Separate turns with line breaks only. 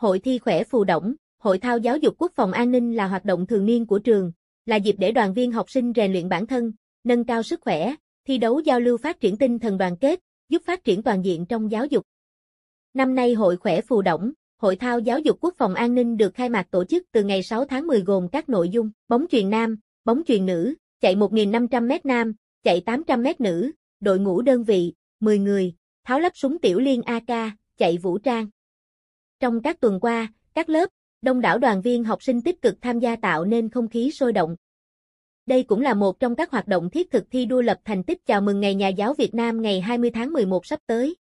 Hội thi khỏe phù động, hội thao giáo dục quốc phòng an ninh là hoạt động thường niên của trường, là dịp để đoàn viên học sinh rèn luyện bản thân, nâng cao sức khỏe, thi đấu giao lưu phát triển tinh thần đoàn kết, giúp phát triển toàn diện trong giáo dục. Năm nay hội khỏe phù động, hội thao giáo dục quốc phòng an ninh được khai mạc tổ chức từ ngày 6 tháng 10 gồm các nội dung bóng chuyền nam, bóng chuyền nữ, chạy 1.500m nam, chạy 800m nữ, đội ngũ đơn vị, 10 người, tháo lắp súng tiểu liên AK, chạy vũ trang. Trong các tuần qua, các lớp, đông đảo đoàn viên học sinh tích cực tham gia tạo nên không khí sôi động. Đây cũng là một trong các hoạt động thiết thực thi đua lập thành tích chào mừng Ngày Nhà giáo Việt Nam ngày 20 tháng 11 sắp tới.